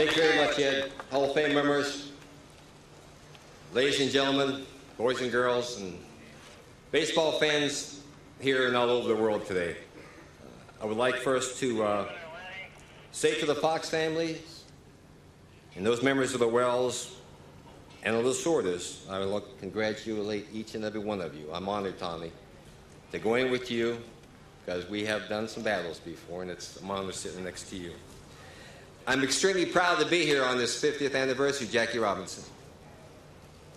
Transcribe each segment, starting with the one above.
Thank you very much, Ed. Hall of Fame members, ladies and gentlemen, boys and girls, and baseball fans here and all over the world today. I would like first to uh, say to the Fox family and those members of the Wells and the Lasordas, I would like to congratulate each and every one of you. I'm honored, Tommy, to go in with you because we have done some battles before, and it's an honor sitting next to you. I'm extremely proud to be here on this 50th anniversary Jackie Robinson.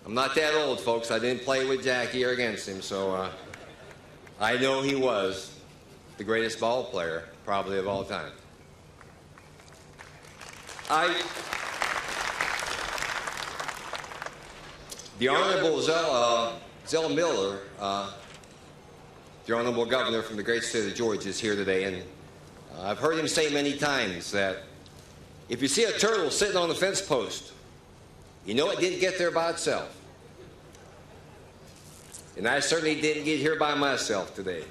I'm not that old, folks. I didn't play with Jackie or against him, so uh, I know he was the greatest ball player, probably of all time. I, the Honorable Zella, Zell Miller, uh, the Honorable Governor from the great state of Georgia, is here today, and I've heard him say many times that if you see a turtle sitting on the fence post, you know it didn't get there by itself. And I certainly didn't get here by myself today.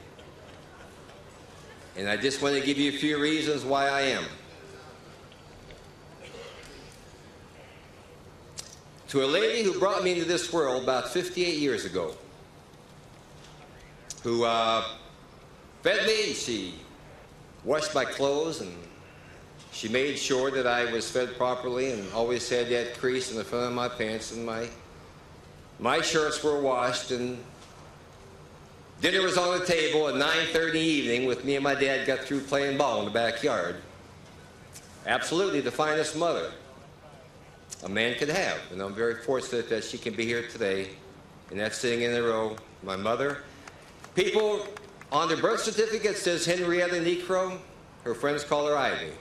And I just want to give you a few reasons why I am. To a lady who brought me into this world about 58 years ago, who uh, fed me, she washed my clothes, and she made sure that I was fed properly and always had that crease in the front of my pants and my, my shirts were washed and dinner was on the table at 9.30 evening with me and my dad got through playing ball in the backyard. Absolutely the finest mother a man could have. And I'm very fortunate that she can be here today and that's sitting in the row. My mother. People on their birth certificate says Henrietta Niekro. Her friends call her Ivy.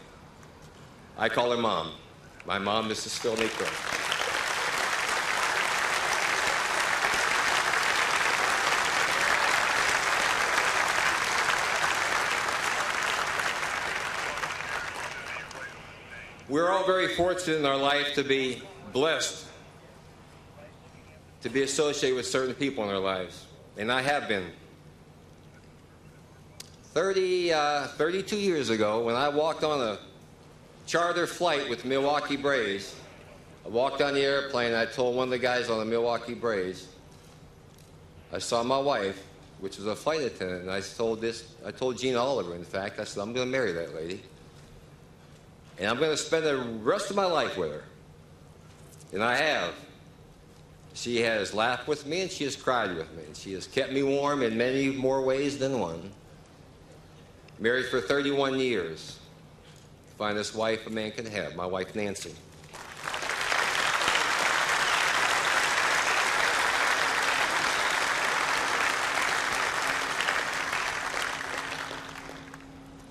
I call her mom. My mom, Mrs. Phil Niekro. We're all very fortunate in our life to be blessed, to be associated with certain people in our lives. And I have been. 30, uh, 32 years ago, when I walked on a charter flight with Milwaukee Braves, I walked on the airplane I told one of the guys on the Milwaukee Braves, I saw my wife, which was a flight attendant, and I told this, I told Gene Oliver, in fact, I said, I'm going to marry that lady. And I'm going to spend the rest of my life with her. And I have. She has laughed with me and she has cried with me. And she has kept me warm in many more ways than one. Married for 31 years. Finest wife a man can have, my wife Nancy.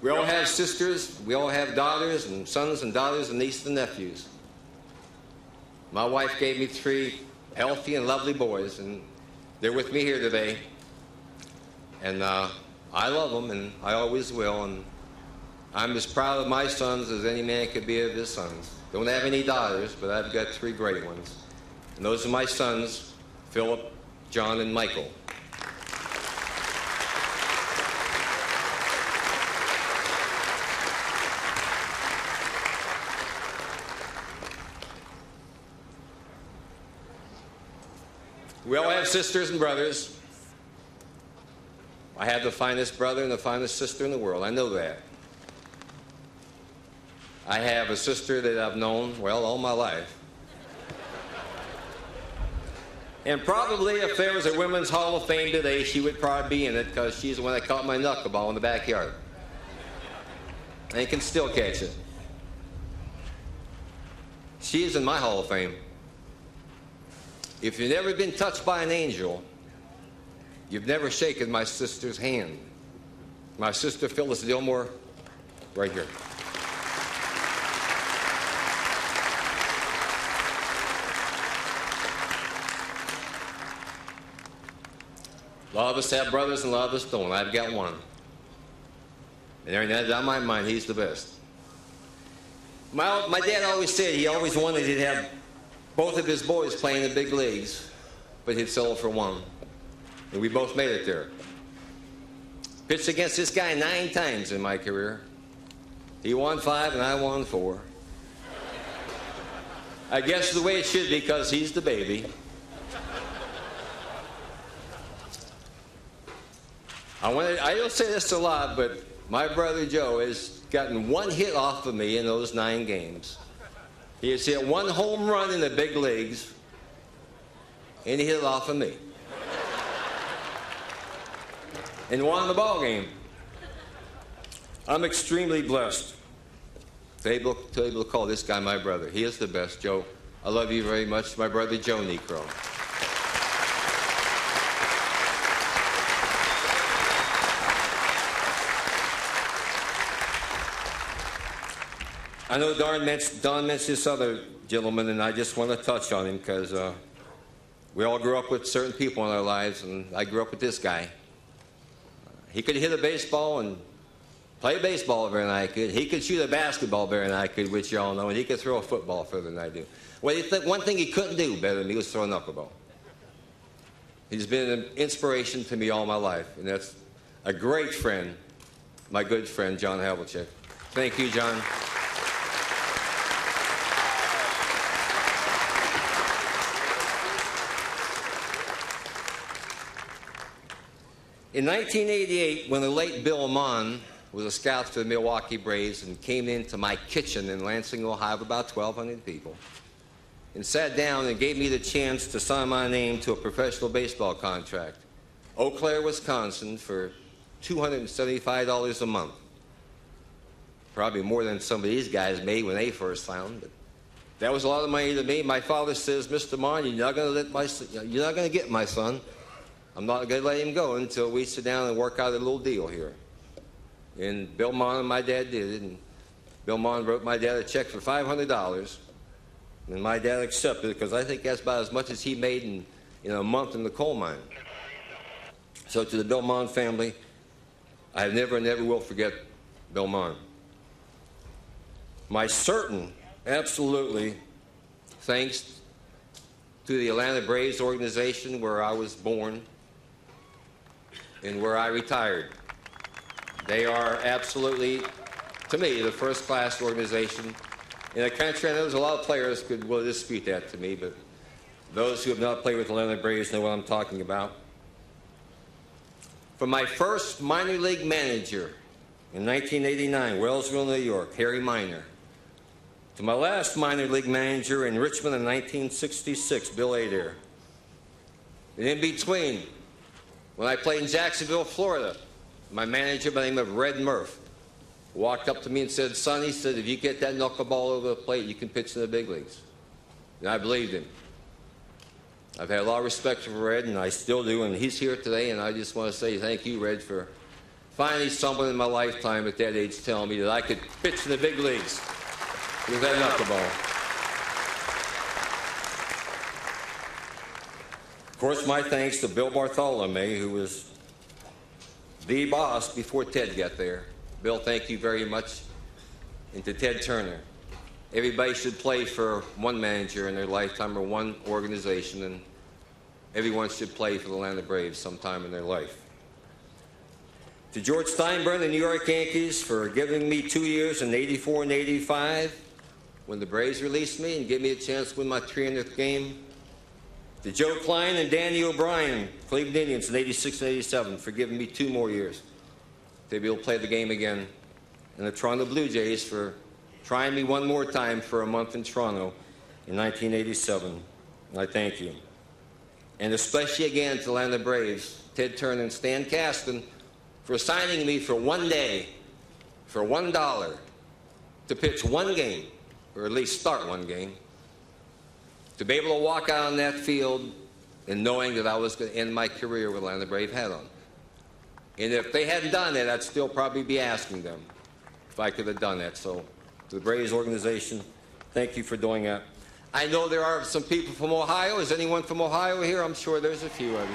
We all have sisters, we all have daughters and sons and daughters and nieces and nephews. My wife gave me three healthy and lovely boys, and they're with me here today. And uh, I love them, and I always will. And I'm as proud of my sons as any man could be of his sons. Don't have any daughters, but I've got three great ones. And those are my sons, Philip, John, and Michael. We all have sisters and brothers. I have the finest brother and the finest sister in the world. I know that. I have a sister that I've known, well, all my life. And probably if there was a Women's Hall of Fame today, she would probably be in it because she's the one that caught my knuckleball in the backyard. And can still catch it. She is in my Hall of Fame. If you've never been touched by an angel, you've never shaken my sister's hand. My sister Phyllis Dillmore, right here. A lot of us have brothers and a lot of us don't. I've got one. And everything on my mind, he's the best. My, my dad always said he always wanted to have both of his boys playing in the big leagues, but he'd settle for one. And we both made it there. Pitched against this guy nine times in my career. He won five and I won four. I guess the way it should be because he's the baby. I want I don't say this a lot, but my brother Joe has gotten one hit off of me in those nine games. He has hit one home run in the big leagues, and he hit it off of me. and won the ball game. I'm extremely blessed to be able, to able to call this guy my brother. He is the best, Joe. I love you very much, my brother Joe Niekro. I know Don mentioned, Don this other gentleman, and I just want to touch on him because uh, we all grew up with certain people in our lives, and I grew up with this guy. He could hit a baseball and play baseball better than I could. He could shoot a basketball better than I could, which you all know, and he could throw a football further than I do. Well, th- one thing he couldn't do better than me was throw a knuckleball. He's been an inspiration to me all my life, and that's a great friend, my good friend, John Havlicek. Thank you, John. In 1988, when the late Bill Maughn was a scout for the Milwaukee Braves and came into my kitchen in Lansing, Ohio, about 1,200 people, and sat down and gave me the chance to sign my name to a professional baseball contract, Eau Claire, Wisconsin, for $275 a month. Probably more than some of these guys made when they first signed, but that was a lot of money to me. My father says, "Mr. My, you're not going to get my son." I'm not going to let him go until we sit down and work out a little deal here. And Bill Maughn and my dad did it. And Bill Maughn wrote my dad a check for $500. And my dad accepted it because I think that's about as much as he made in, in a month in the coal mine. So to the Bill Maughn family, I never, never will forget Bill Maughn. My certain, absolutely, thanks to the Atlanta Braves organization where I was born and where I retired. They are absolutely, to me, the first class organization in the country. I know there's a lot of players could will dispute that to me, but those who have not played with the Atlanta Braves know what I'm talking about. For my first minor league manager in 1989, Wellsville, New York, Harry Minor. To my last minor league manager in Richmond in 1966, Bill Adair. And in between, when I played in Jacksonville, Florida, my manager by the name of Red Murff walked up to me and said, Son, he said, if you get that knuckleball over the plate, you can pitch in the big leagues. And I believed him. I've had a lot of respect for Red, and I still do, and he's here today, and I just want to say thank you, Red, for finally someone in my lifetime at that age telling me that I could pitch in the big leagues with that knuckleball. Course, my thanks to Bill Bartholomay, who was the boss before Ted got there. Bill, thank you very much. And to Ted Turner. Everybody should play for one manager in their lifetime or one organization, and everyone should play for the Atlanta Braves sometime in their life. To George Steinbrenner, the New York Yankees, for giving me two years in 84 and 85 when the Braves released me and gave me a chance to win my 300th game to Joe Klein and Danny O'Brien, Cleveland Indians in 86 and 87, for giving me two more years to be able to play the game again. And the Toronto Blue Jays for trying me one more time for a month in Toronto in 1987. And I thank you. And especially again to Atlanta Braves, Ted Turner and Stan Kasten for signing me for one day, for one dollar, to pitch one game, or at least start one game to be able to walk out on that field and knowing that I was going to end my career with Atlanta Brave hat on. And if they hadn't done it, I'd still probably be asking them if I could have done that. So, to the Braves organization, thank you for doing that. I know there are some people from Ohio. Is anyone from Ohio here? I'm sure there's a few of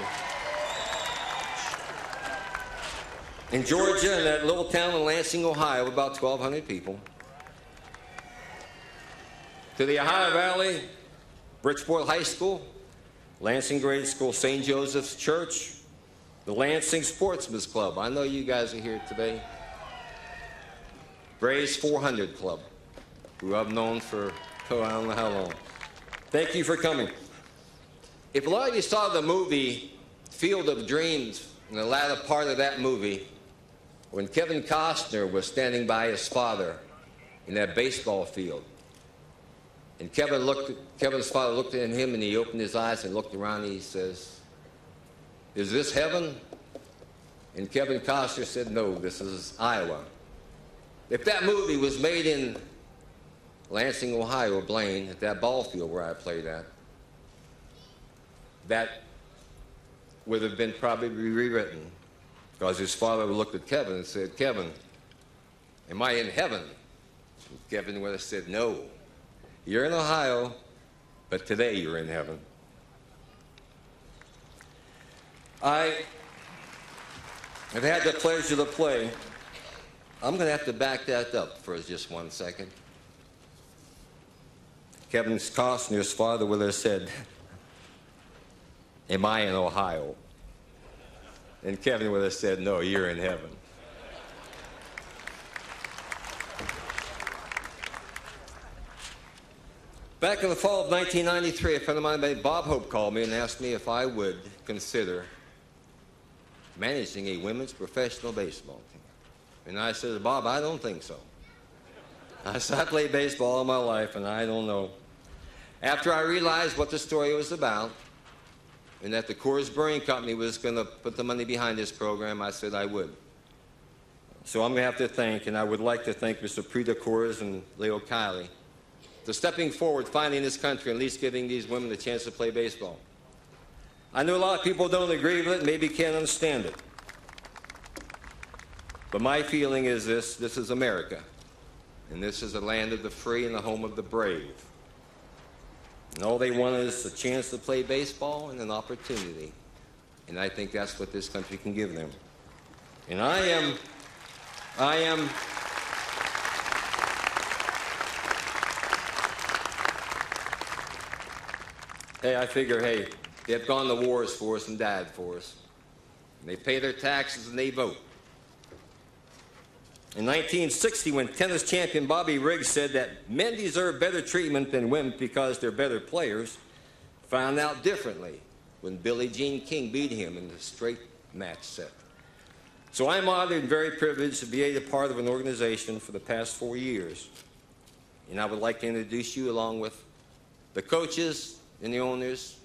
you. In Georgia, in that little town in Lansing, Ohio, about 1,200 people. To the Ohio Valley, Bridgeport High School, Lansing Grade School, St. Joseph's Church, the Lansing Sportsman's Club. I know you guys are here today. Braves 400 Club, who I've known for oh, I don't know how long. Thank you for coming. If a lot of you saw the movie Field of Dreams in the latter part of that movie, when Kevin Costner was standing by his father in that baseball field, and Kevin looked, Kevin's father looked at him and he opened his eyes and looked around and he says, Is this heaven? And Kevin Costner said, No, this is Iowa. If that movie was made in Lansing, Ohio, Blaine, at that ball field where I played at, that would have been probably rewritten because his father looked at Kevin and said, Kevin, am I in heaven? And Kevin would have said, No. You're in Ohio, but today you're in heaven. I have had the pleasure to play. I'm going to have to back that up for just one second. Kevin Costner's father would have said, Am I in Ohio? And Kevin would have said, No, you're in heaven. Back in the fall of 1993, a friend of mine named Bob Hope called me and asked me if I would consider managing a women's professional baseball team. And I said, Bob, I don't think so. I said, I played baseball all my life, and I don't know. After I realized what the story was about, and that the Coors Brewing Company was going to put the money behind this program, I said I would. So I'm going to have to thank, and I would like to thank Mr. Prita Coors and Leo Kiley for stepping forward, finding this country, and at least giving these women the chance to play baseball. I know a lot of people don't agree with it, maybe can't understand it. But my feeling is this this is America. And this is the land of the free and the home of the brave. And all they want is a chance to play baseball and an opportunity. And I think that's what this country can give them. And I am, I am, hey, I figure, hey, they've gone to wars for us and died for us. And they pay their taxes and they vote. In 1960, when tennis champion Bobby Riggs said that men deserve better treatment than women because they're better players, found out differently when Billie Jean King beat him in the straight match set. So I'm honored and very privileged to be a part of an organization for the past four years. And I would like to introduce you along with the coaches and the owners,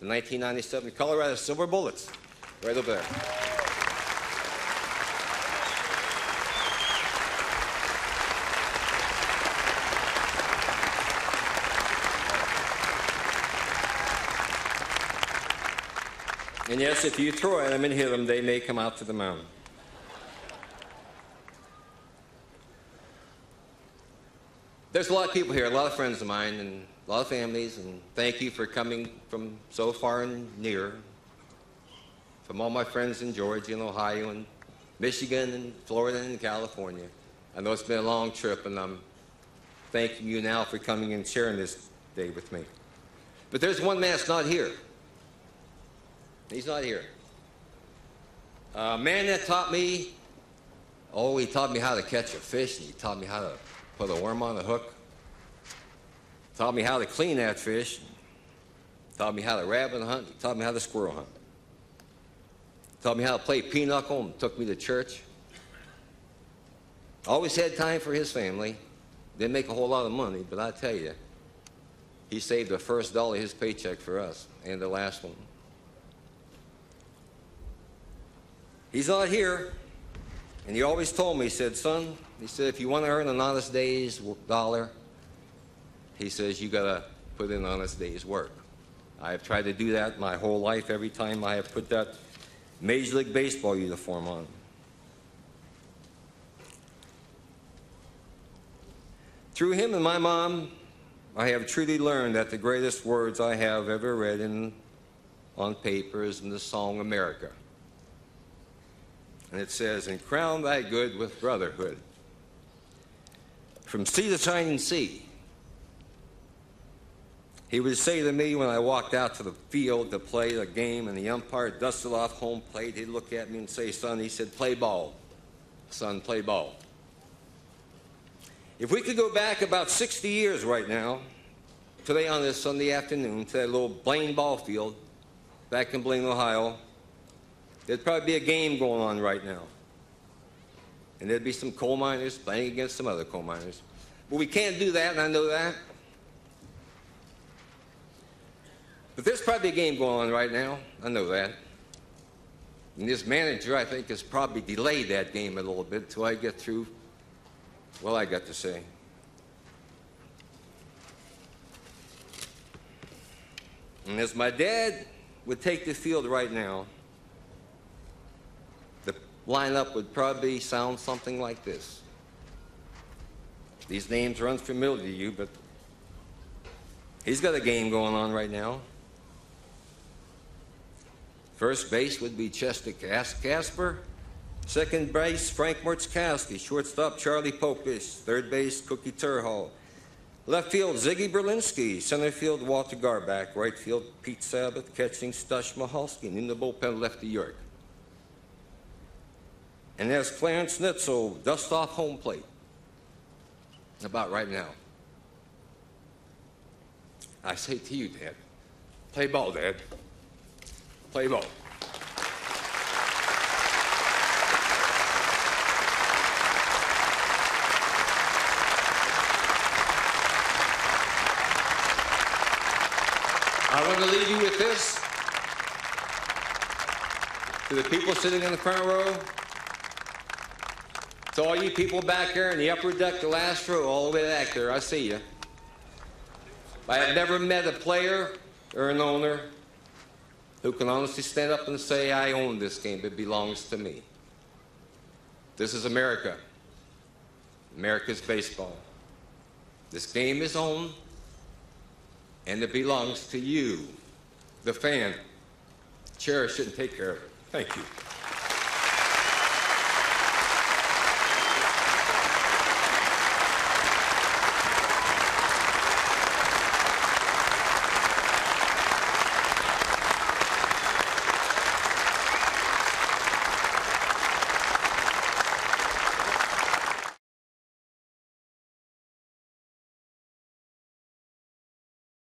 the 1997 Colorado Silver Bullets, right over there. And yes, if you throw at them and hit them, they may come out to the mound. There's a lot of people here, a lot of friends of mine, and a lot of families, and thank you for coming from so far and near. From all my friends in Georgia and Ohio and Michigan and Florida and California. I know it's been a long trip, and I'm thanking you now for coming and sharing this day with me. But there's one man that's not here. He's not here. A man that taught me, oh, he taught me how to catch a fish, and he taught me how to put a worm on a hook. Taught me how to clean that fish. Taught me how to rabbit hunt. Taught me how to squirrel hunt. Taught me how to play pinochle and took me to church. Always had time for his family. Didn't make a whole lot of money, but I tell you, he saved the first dollar of his paycheck for us and the last one. He's not here. And he always told me, he said, son, he said, if you want to earn an honest day's dollar, he says, you got to put in an honest day's work. I have tried to do that my whole life every time I have put that Major League Baseball uniform on. Through him and my mom, I have truly learned that the greatest words I have ever read in, on paper is in the song America. And it says, And crown thy good with brotherhood. From sea to shining sea. He would say to me when I walked out to the field to play the game and the umpire dusted off home plate, he'd look at me and say, Son, he said, play ball. Son, play ball. If we could go back about 60 years right now, today on this Sunday afternoon to that little Blaine ball field back in Blaine, Ohio, there'd probably be a game going on right now. And there'd be some coal miners playing against some other coal miners. But we can't do that, and I know that. But there's probably a game going on right now. I know that. And this manager, I think, has probably delayed that game a little bit till I get through well, I got to say. And as my dad would take the field right now, the lineup would probably sound something like this. These names are unfamiliar to you, but he's got a game going on right now. First base would be Chester Casper. Second base, Frank Mortzkowski. Shortstop, Charlie Popish. Third base, Cookie Turhall. Left field, Ziggy Berlinski. Center field, Walter Garback. Right field, Pete Sabbath. Catching, Stush Mahalski. And in the bullpen, lefty York. And there's Clarence Nitzel, dust off home plate. About right now. I say to you, Dad, play ball, Dad. Play ball. I want to leave you with this. To the people sitting in the front row, to all you people back there in the upper deck, the last row, all the way back there, I see you. I have never met a player or an owner who can honestly stand up and say, I own this game, it belongs to me. This is America. America's baseball. This game is owned and it belongs to you, the fan. Cherish it and take care of it. Thank you.